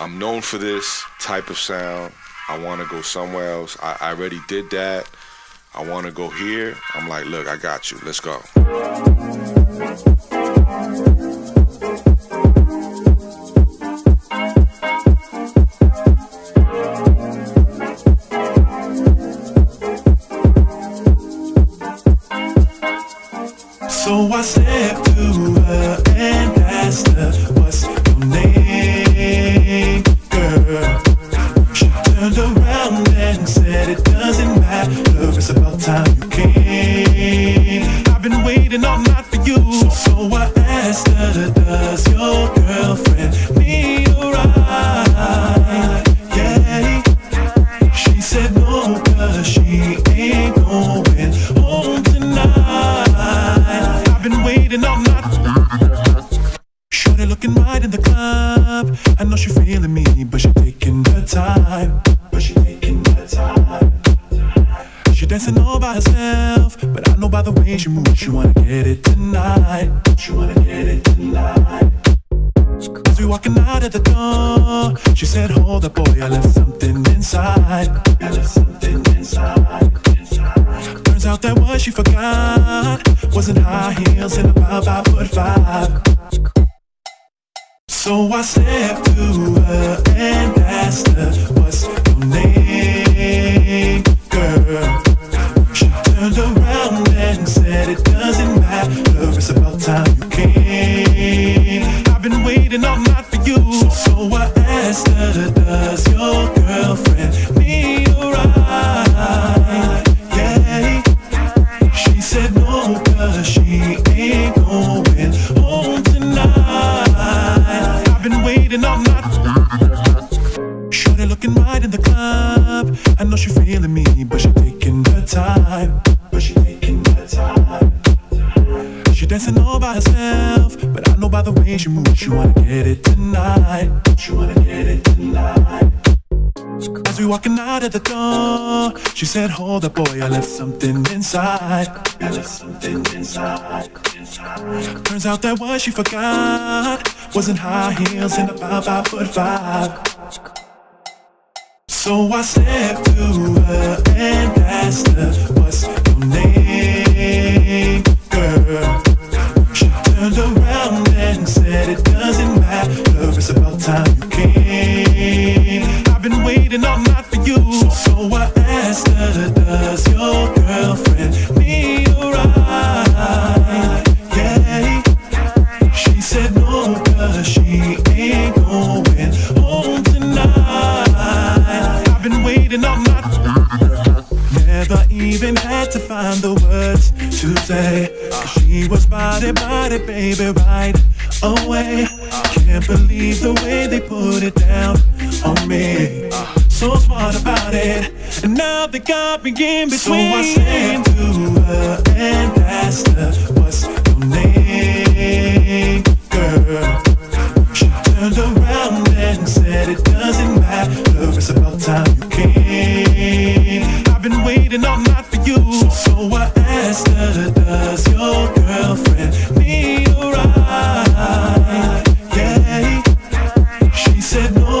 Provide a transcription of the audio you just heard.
I'm known for this type of sound. I want to go somewhere else. I, I already did that. I want to go here. I'm like, look, I got you. Let's go. You came. I've been waiting all night for you, so I asked her, Does your girlfriend need a ride? Yeah. She said no, cause she ain't going home tonight. I've been waiting all night. Shorty looking right in the club. I know she feeling me, by herself, but I know by the way she moves, she wanna get it tonight. She wanna get it tonight. As we walking out of the door, she said, Hold up, boy, I left something inside. I left something inside. Turns out that what she forgot wasn't high heels and about five foot five. So I stepped to her and asked her, What's your name, so I asked her, Does your girlfriend need a ride? Yeah. She said no, cause she ain't going home tonight. I've been waiting all night. Shorty looking right in the club. I know she feeling me, but she taking her time. But she taking her time. She dancing all by herself, but I know by the way she moves, she wanna get it tonight. She wanna get it tonight. As we walking out of the door, she said, Hold up, boy, I left something inside. I left something inside. Turns out that what she forgot wasn't high heels and about five foot five. So I stepped to her and asked her, Waiting all night. Never even had to find the words to say. 'Cause she was body, body, baby, right away. Can't believe the way they put it down on me. So smart about it. And now they got me in between. So I stand to her and asked her, What's your name, you. So I asked her, does your girlfriend? Yeah. She said no.